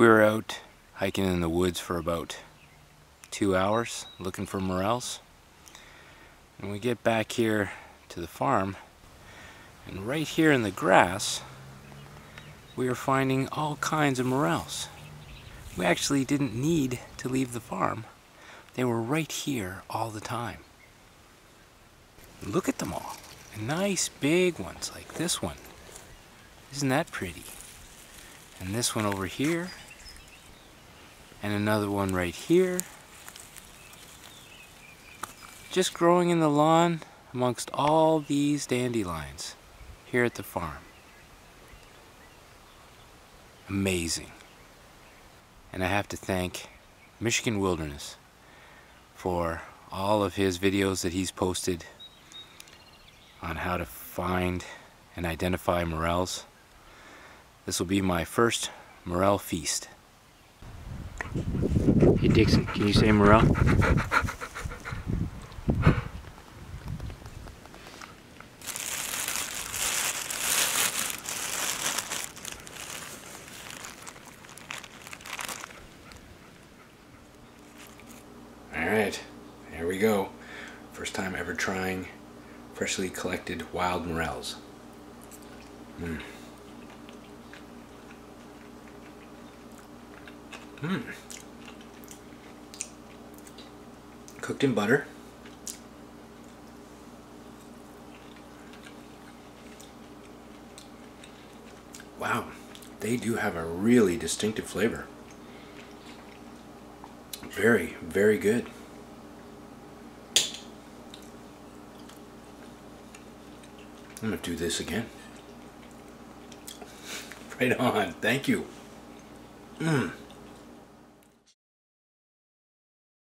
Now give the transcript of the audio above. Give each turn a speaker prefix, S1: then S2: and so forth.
S1: We were out hiking in the woods for about two hours looking for morels. And we get back here to the farm and right here in the grass we are finding all kinds of morels. We actually didn't need to leave the farm. They were right here all the time. Look at them all. Nice big ones like this one. Isn't that pretty? And this one over here. And another one right here. Just growing in the lawn amongst all these dandelions here at the farm. Amazing. And I have to thank Michigan Wilderness for all of his videos that he's posted on how to find and identify morels. This will be my first morel feast. Hey Dixon, can you say morel? Alright, here we go. First time ever trying freshly collected wild morels. Mmm. Mmm. Cooked in butter. Wow, they do have a really distinctive flavor. Very, very good. I'm gonna do this again. Right on, thank you. Mmm.